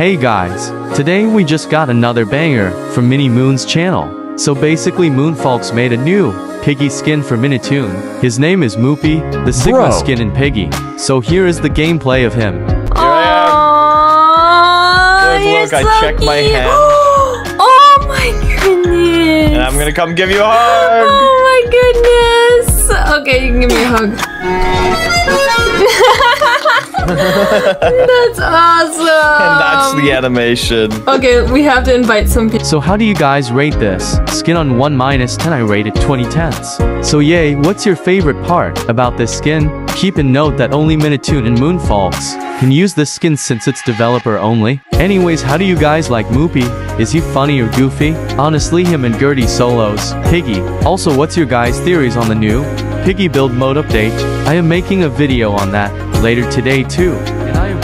Hey guys, today we just got another banger from Mini Moon's channel. So basically Moonfallx made a new Piggy skin for Minitoon. His name is Moopy, the Sigma Bro. skin in Piggy. So here is the gameplay of him. Aww, Look, you're look, I so checked my cute. hand. oh my goodness. And I'm gonna come give you a hug. Oh my goodness. Okay, you can give me a hug. That's awesome. And that's the animation. Okay, we have to invite some people. So how do you guys rate this? Skin on 1 minus 10 I rated 20 tenths. So yay, what's your favorite part about this skin? Keep in note that only Minitoon and Moonfallx can use this skin since it's developer only. Anyways, how do you guys like Moopy? Is he funny or goofy? Honestly, him and Gertie solos. Piggy. Also, what's your guys' theories on the new Piggy build mode update? I am making a video on that later today too. And I am